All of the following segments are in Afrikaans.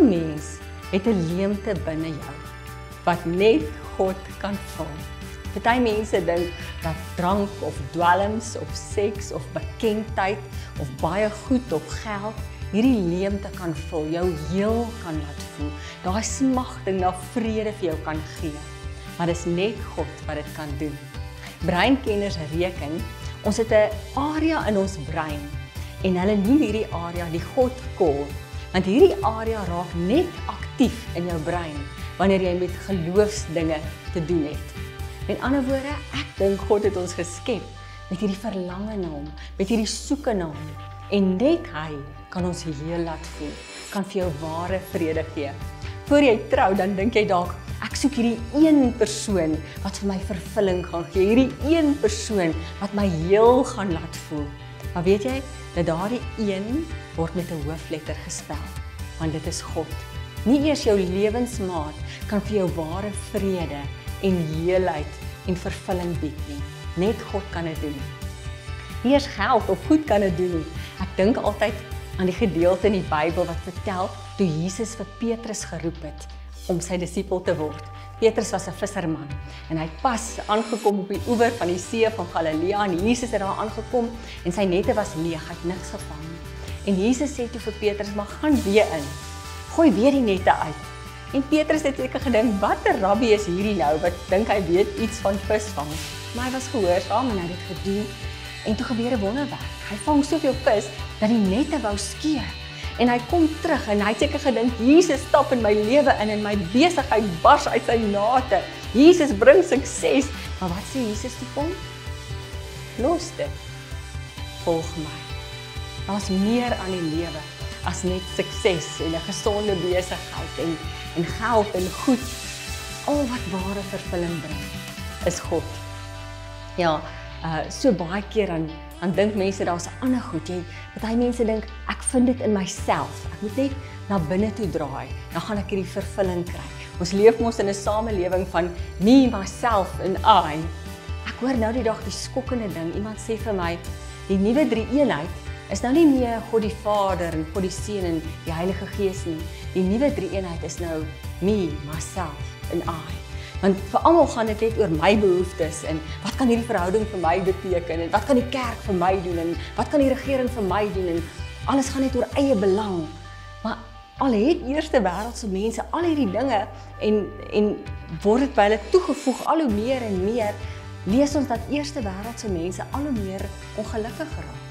Elke mens het 'n leemte binne jou wat net God kan vul. Party mense dink dat drank of dwelms of seks of bekendheid of baie goed of geld hierdie leemte kan vul, jou heel kan laat voel. Daai smagting na vrede vir jou kan gee. Maar dis net God wat dit kan doen. Breinkenners reken, ons het 'n area in ons brein en hulle noem hierdie area die God core, want hierdie area raak net aktief in jou brein wanneer jy met geloofsdinge te doen het. Met ander woorde, ek dink God het ons geskep met hierdie verlange na hom, met hierdie soeke na hom en net hy kan ons heel laat voel, kan vir jou ware vrede gee. Voor jy trou, dan dink jy dalk ek soek hierdie een persoon wat vir my vervulling gaan gee, hierdie een persoon wat my heel gaan laat voel. Maar weet jy, dat daardie een word met 'n hoofletter gespel, want dit is God. Nie eers jou lewensmaat kan vir jou ware vrede en heelheid en vervulling bied nie. Net God kan dit doen. Nie eers geld of goed kan dit doen nie. Ek dink altyd aan die gedeelte in die Bybel wat vertel toe Jesus vir Petrus geroep het om sy disipel te word. Petrus was 'n visserman en hy het pas aangekom op die oewer van die see van Galilea en Jesus het daar aangekom en sy nette was leeg, hy het niks gevang nie. En Jesus sê toe vir Petrus: "Maar gaan weer in. Gooi weer die nette uit." En Petrus het seker gedink, "Watter rabbi is hierdie nou wat dink hy weet iets van visvang?" Maar hy was gehoorsaam en hy het dit gedoen. En toe gebeur 'n wonderwerk. Hy vang soveel vis dat die nette wou skeer en hy kom terug en hy het seker gedink Jesus stap in my lewe in en my besigheid bars uit sy nate. Jesus bring sukses. Maar wat sê Jesus toe kom? Los dit. Volg my. Daar's meer aan die lewe as net sukses en 'n gesonde besigheid en en geld en goed. Al wat ware vervulling bring is God. Ja, uh so baie keer dan dan dink mense daar's 'n ander goed. Jy, baie mense dink ek vind dit in myself. Ek moet net na binne toe draai, dan gaan ek hierdie vervulling kry. Ons leef mos in 'n samelewing van me, myself en I. Ek hoor nou die dag die skokkende ding. Iemand sê vir my, die nuwe drie-eenheid is nou nie meer God die Vader en God die Seun en die Heilige Gees nie. Die nuwe drie-eenheid is nou me, myself en I want vir almal gaan dit net oor my behoeftes en wat kan hierdie verhouding vir my beteken en wat kan die kerk vir my doen en wat kan die regering vir my doen en alles gaan net oor eie belang. Maar al het eerste wêreldse mense al hierdie dinge en en word dit by hulle toegevoeg al hoe meer en meer lees ons dat eerste wêreldse mense al hoe meer ongelukkig geraak.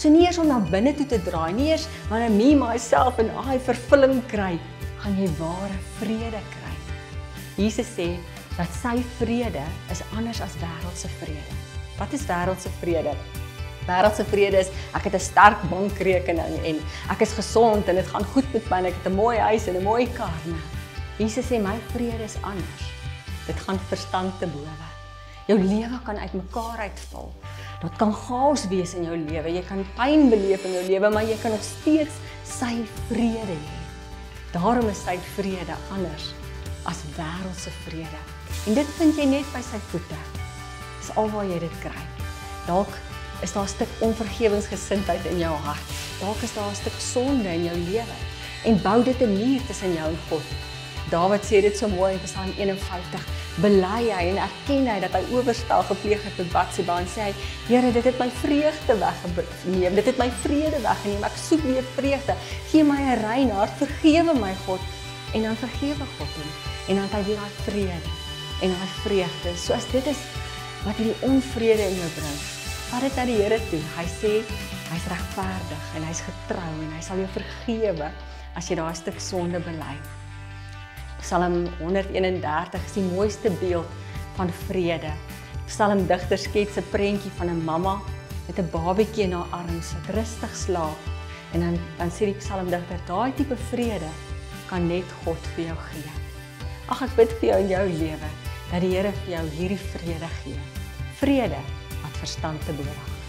So nie eers om na binne toe te draai, nie eers wanneer me myself en I vervulling kry, gaan jy ware vrede kry. Jesus sê dat sy vrede is anders as wêreldse vrede. Wat is wêreldse vrede? Wêreldse vrede is ek het 'n sterk bankrekening en ek is gesond en dit gaan goed met my en ek het 'n mooi huis en 'n mooi kar. Nee. Jesus sê my vrede is anders. Dit gaan verstand te bowe. Jou lewe kan uitmekaar uitval. Dit kan chaos wees in jou lewe. Jy kan pyn beleef in jou lewe, maar jy kan nog steeds sy vrede hê. Daarom is sy vrede anders as wêreldse vrede. En dit vind jy net by sy voete. Dis alwaar jy dit kry. Dalk is daar 'n stuk onvergewensgesindheid in jou hart. Dalk is daar 'n stuk sonde in jou lewe en bou dit 'n muur tussen jou en God. Dawid sê dit so mooi in Psalm 51. Bely hy en erken hy dat hy oorspel gepleeg het met Batsheba en sê hy: "Here, dit het my vreugde weggeneem. Dit het my vrede weggeneem. Ek soek weer vreugde. Gee my 'n rein hart. Vergewe my, God." En dan vergewe God hom en dan het hy weer daai vrede en daai vreugde. So as dit is wat hierdie onvrede in jou bring, vat dit na die Here toe. Hy sê hy's regverdig en hy's getrou en hy sal jou vergewe as jy daai stuk sonde bely. Psalm 131 is die mooiste beeld van vrede. Psalmdigter skets 'n prentjie van 'n mamma met 'n babatjie in haar arms wat rustig slaap. En dan dan sê die psalmdigter, daai tipe vrede kan net God vir jou gee. Ag ek bid vir jou in jou lewe dat die Here vir jou hierdie vrede gee. Vrede wat verstand te bowe.